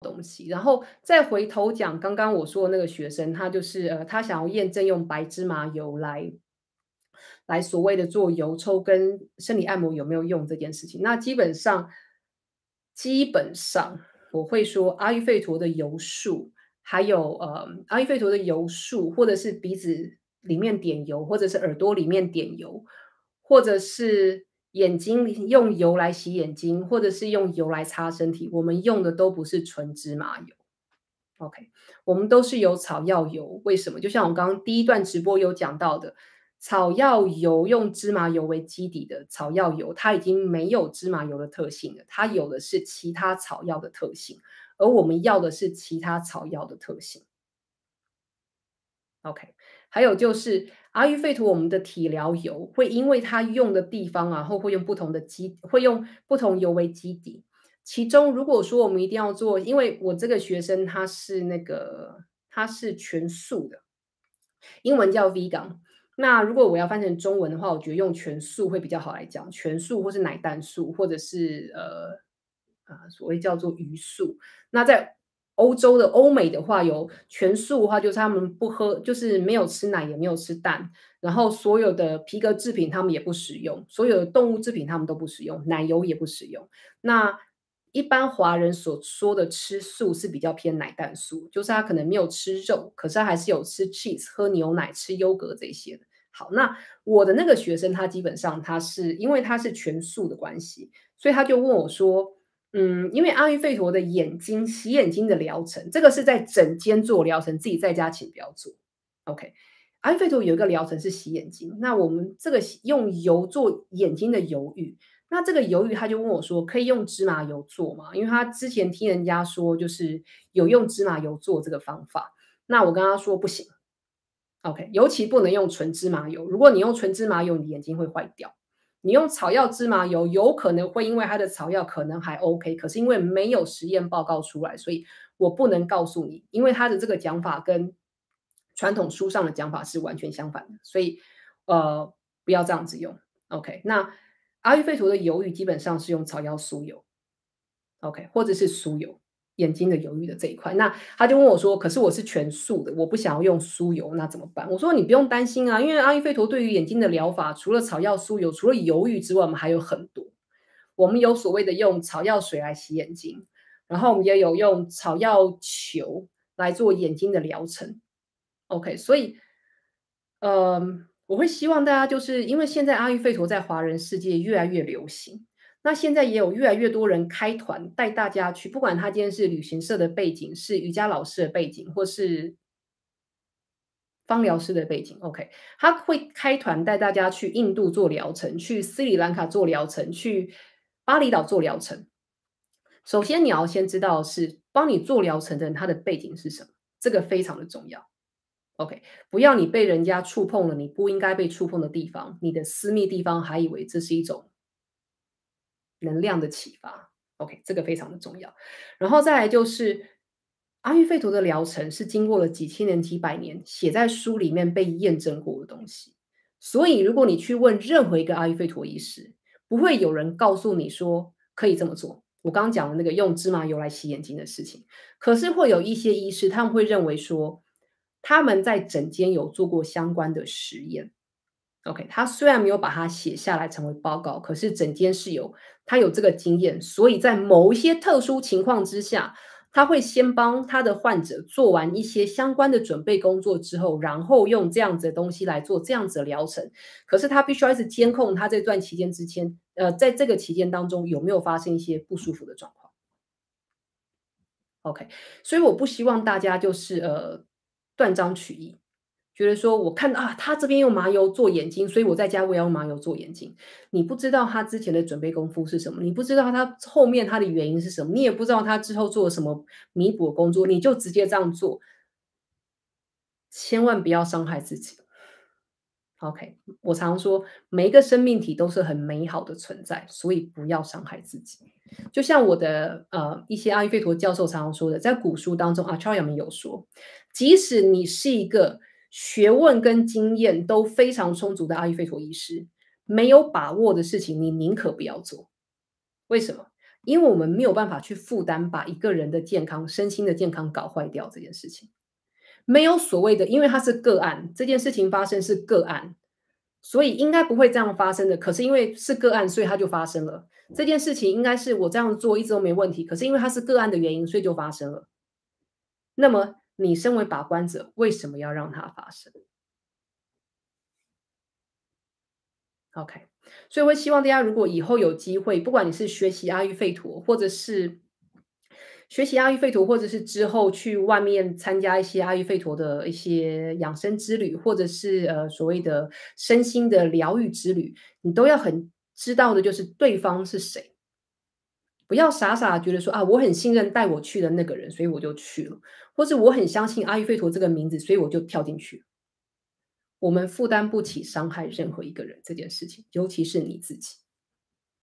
东西，然后再回头讲刚刚我说的那个学生，他就是呃，他想要验证用白芝麻油来来所谓的做油抽跟生理按摩有没有用这件事情。那基本上基本上我会说阿育吠陀的油数，还有呃阿育吠陀的油数，或者是鼻子里面点油，或者是耳朵里面点油，或者是。眼睛用油来洗眼睛，或者是用油来擦身体，我们用的都不是纯芝麻油。OK，我们都是有草药油。为什么？就像我刚刚第一段直播有讲到的，草药油用芝麻油为基底的草药油，它已经没有芝麻油的特性了，它有的是其他草药的特性，而我们要的是其他草药的特性。OK。还有就是阿育吠陀，我们的体疗油会因为它用的地方啊，然后会用不同的基，会用不同油为基底。其中如果说我们一定要做，因为我这个学生他是那个他是全素的，英文叫 vegan。那如果我要翻成中文的话，我觉得用全素会比较好来讲，全素或是奶蛋素，或者是呃啊所谓叫做鱼素。那在欧洲的欧美的话，有全素的话，就是他们不喝，就是没有吃奶，也没有吃蛋，然后所有的皮革制品他们也不使用，所有的动物制品他们都不使用，奶油也不使用。那一般华人所说的吃素是比较偏奶蛋素，就是他可能没有吃肉，可是他还是有吃 cheese、喝牛奶、吃优格这些的。好，那我的那个学生他基本上他是因为他是全素的关系，所以他就问我说。嗯，因为阿育吠陀的眼睛洗眼睛的疗程，这个是在整间做疗程，自己在家请不要做。OK，阿育吠陀有一个疗程是洗眼睛，那我们这个用油做眼睛的油浴，那这个油浴他就问我说，可以用芝麻油做吗？因为他之前听人家说，就是有用芝麻油做这个方法，那我跟他说不行。OK，尤其不能用纯芝麻油，如果你用纯芝麻油，你眼睛会坏掉。你用草药芝麻油，有可能会因为它的草药可能还 OK，可是因为没有实验报告出来，所以我不能告诉你，因为它的这个讲法跟传统书上的讲法是完全相反的，所以呃不要这样子用。OK，那阿育吠陀的油浴基本上是用草药酥油，OK，或者是酥油。眼睛的油郁的这一块，那他就问我说：“可是我是全素的，我不想要用酥油，那怎么办？”我说：“你不用担心啊，因为阿育吠陀对于眼睛的疗法，除了草药酥油，除了油郁之外，我们还有很多。我们有所谓的用草药水来洗眼睛，然后我们也有用草药球来做眼睛的疗程。OK，所以，嗯，我会希望大家就是因为现在阿育吠陀在华人世界越来越流行。”那现在也有越来越多人开团带大家去，不管他今天是旅行社的背景，是瑜伽老师的背景，或是芳疗师的背景，OK，他会开团带大家去印度做疗程，去斯里兰卡做疗程，去巴厘岛做疗程。首先你要先知道是帮你做疗程的人他的背景是什么，这个非常的重要。OK，不要你被人家触碰了你不应该被触碰的地方，你的私密地方，还以为这是一种。能量的启发，OK，这个非常的重要。然后再来就是阿育吠陀的疗程是经过了几千年、几百年写在书里面被验证过的东西。所以如果你去问任何一个阿育吠陀医师，不会有人告诉你说可以这么做。我刚刚讲的那个用芝麻油来洗眼睛的事情，可是会有一些医师他们会认为说他们在诊间有做过相关的实验。OK，他虽然没有把它写下来成为报告，可是整间是有他有这个经验，所以在某一些特殊情况之下，他会先帮他的患者做完一些相关的准备工作之后，然后用这样子的东西来做这样子的疗程。可是他必须要一直监控他这段期间之间，呃，在这个期间当中有没有发生一些不舒服的状况。OK，所以我不希望大家就是呃断章取义。觉得说，我看啊，他这边用麻油做眼睛，所以我在家我也要用麻油做眼睛。你不知道他之前的准备功夫是什么，你不知道他后面他的原因是什么，你也不知道他之后做了什么弥补工作，你就直接这样做，千万不要伤害自己。OK，我常说，每一个生命体都是很美好的存在，所以不要伤害自己。就像我的呃一些阿育吠陀教授常常说的，在古书当中，阿乔亚们有说，即使你是一个。学问跟经验都非常充足的阿育吠陀医师，没有把握的事情，你宁可不要做。为什么？因为我们没有办法去负担把一个人的健康、身心的健康搞坏掉这件事情。没有所谓的，因为它是个案，这件事情发生是个案，所以应该不会这样发生的。可是因为是个案，所以它就发生了。这件事情应该是我这样做一直都没问题，可是因为它是个案的原因，所以就发生了。那么你身为把关者，为什么要让它发生？OK，所以我希望大家如果以后有机会，不管你是学习阿育吠陀，或者是学习阿育吠陀，或者是之后去外面参加一些阿育吠陀的一些养生之旅，或者是呃所谓的身心的疗愈之旅，你都要很知道的就是对方是谁，不要傻傻觉得说啊我很信任带我去的那个人，所以我就去了，或是我很相信阿育吠陀这个名字，所以我就跳进去。我们负担不起伤害任何一个人这件事情，尤其是你自己。